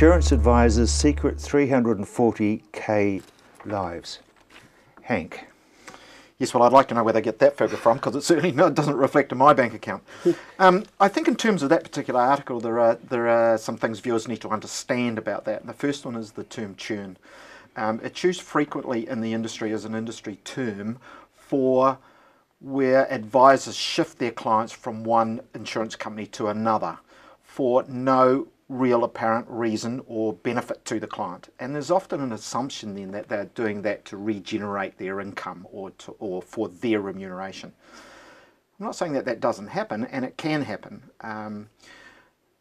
Insurance Advisor's secret 340k lives. Hank. Yes, well, I'd like to know where they get that figure from because it certainly no, doesn't reflect in my bank account. um, I think, in terms of that particular article, there are there are some things viewers need to understand about that. And the first one is the term churn. Um, it's used frequently in the industry as an industry term for where advisors shift their clients from one insurance company to another for no real apparent reason or benefit to the client. And there's often an assumption then that they're doing that to regenerate their income or, to, or for their remuneration. I'm not saying that that doesn't happen, and it can happen. Um,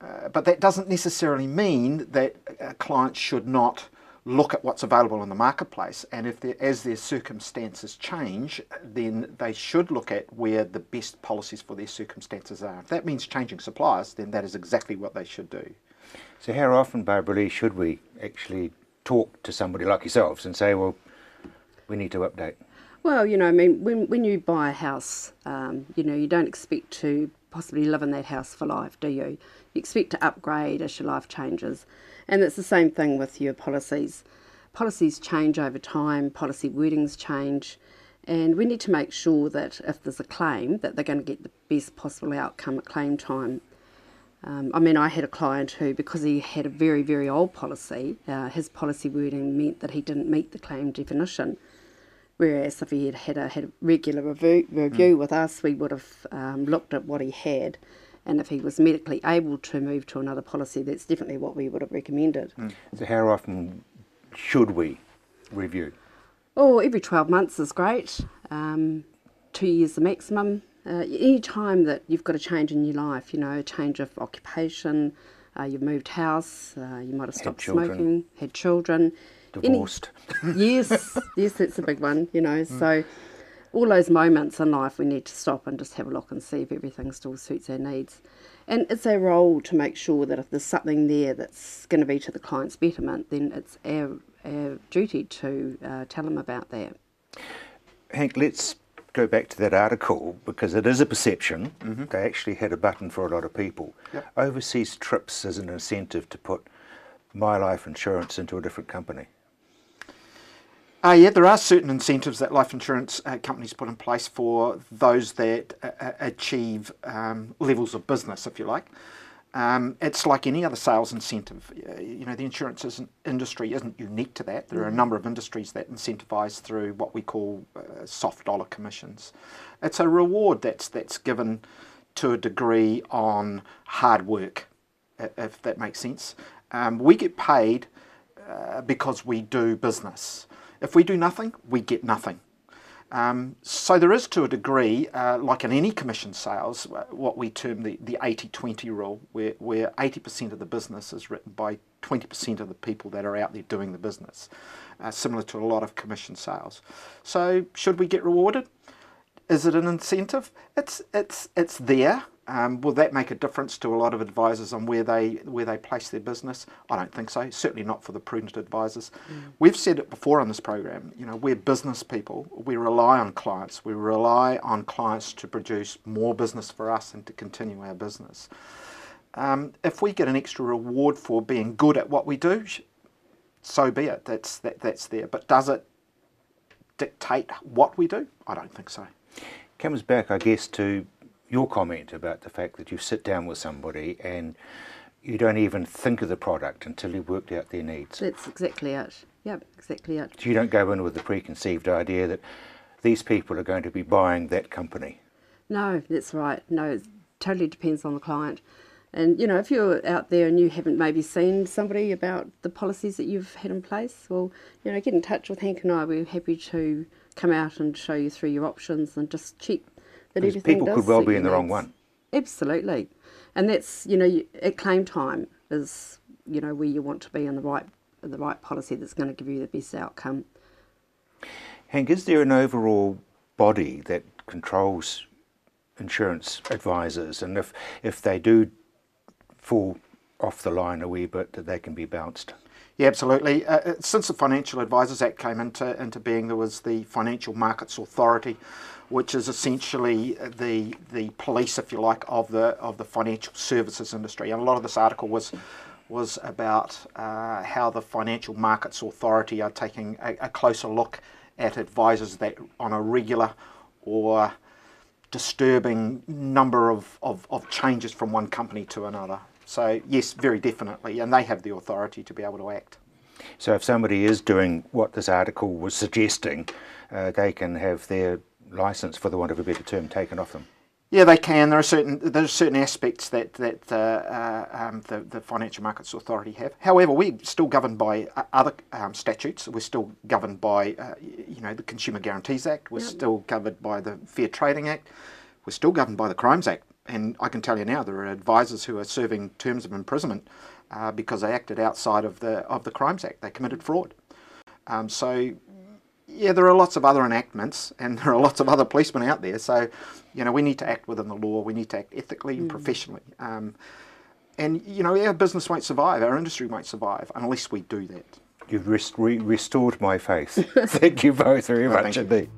uh, but that doesn't necessarily mean that a client should not look at what's available in the marketplace and if as their circumstances change then they should look at where the best policies for their circumstances are. If that means changing suppliers then that is exactly what they should do. So how often, Barbara Lee, should we actually talk to somebody like yourselves and say, well, we need to update? Well, you know, I mean, when, when you buy a house, um, you know, you don't expect to possibly live in that house for life, do you? You expect to upgrade as your life changes. And it's the same thing with your policies. Policies change over time, policy wordings change, and we need to make sure that if there's a claim, that they're going to get the best possible outcome at claim time. Um, I mean, I had a client who, because he had a very, very old policy, uh, his policy wording meant that he didn't meet the claim definition. Whereas if he had had a, had a regular review, review mm. with us, we would have um, looked at what he had. And if he was medically able to move to another policy, that's definitely what we would have recommended. Mm. So, how often should we review? Oh, every 12 months is great. Um, two years the maximum uh, any time that you've got a change in your life, you know, a change of occupation, uh, you've moved house, uh, you might have stopped had smoking, had children, divorced. Any, yes, yes, that's a big one, you know. Mm. So all those moments in life, we need to stop and just have a look and see if everything still suits our needs. And it's our role to make sure that if there's something there that's going to be to the client's betterment, then it's our, our duty to uh, tell them about that. Hank, let's go back to that article because it is a perception. Mm-hmm. They actually had a button for a lot of people. Yep. Overseas trips as an incentive to put my life insurance into a different company. Uh, yeah, there are certain incentives that life insurance uh, companies put in place for those that uh, uh achieve um, levels of business, if you like. Um, it's like any other sales incentive. Uh, you know, the insurance isn't, industry isn't unique to that. There are a mm-hmm. number of industries that incentivise through what we call uh, soft dollar commissions. It's a reward that's that's given to a degree on hard work, if that makes sense. Um, we get paid uh, because we do business. If we do nothing, we get nothing. Um, so there is to a degree, uh, like in any commission sales, uh, what we term the, the 80-20 rule, where, where 80% of the business is written by 20% of the people that are out there doing the business, uh, similar to a lot of commission sales. So should we get rewarded? Is it an incentive? It's, it's, it's there. Um, will that make a difference to a lot of advisors on where they where they place their business? I don't think so. Certainly not for the prudent advisors. Mm. We've said it before on this program. You know, we're business people. We rely on clients. We rely on clients to produce more business for us and to continue our business. Um, if we get an extra reward for being good at what we do, so be it. That's that, that's there. But does it dictate what we do? I don't think so. Comes back, I guess, to your comment about the fact that you sit down with somebody and you don't even think of the product until you've worked out their needs. That's exactly it. Yep, exactly it. So you don't go in with the preconceived idea that these people are going to be buying that company. No, that's right. No, it totally depends on the client. And you know, if you're out there and you haven't maybe seen somebody about the policies that you've had in place, well, you know, get in touch with Hank and I. We're happy to come out and show you through your options and just check that everything people could well be in the wrong one. Absolutely, and that's you know at claim time is you know where you want to be in the right the right policy that's going to give you the best outcome. Hank, is there an overall body that controls insurance advisors, and if if they do fall off the line a wee bit, that they can be bounced? Yeah, absolutely. Uh, uh since the Financial Advisors Act came into into being, there was the Financial Markets Authority, which is essentially the the police, if you like, of the of the financial services industry. And a lot of this article was was about uh, how the Financial Markets Authority are taking a, a closer look at advisors that on a regular or disturbing number of, of, of changes from one company to another. So yes, very definitely, and they have the authority to be able to act. So if somebody is doing what this article was suggesting, uh, they can have their license, for the want of a better term, taken off them. Yeah, they can. There are certain there are certain aspects that that uh, uh, um, the the Financial Markets Authority have. However, we're still governed by uh, other um, statutes. We're still governed by uh, you know the Consumer Guarantees Act. We're yep. still governed by the Fair Trading Act. We're still governed by the Crimes Act. And I can tell you now, there are advisors who are serving terms of imprisonment uh, because they acted outside of the of the Crimes Act. They committed fraud. Um, so yeah, there are lots of other enactments and there are lots of other policemen out there. So, you know, we need to act within the law. We need to act ethically mm. and professionally. Um, and, you know, our business won't survive, our industry won't survive unless we do that. You've rest re restored my faith. Thank you both very much indeed.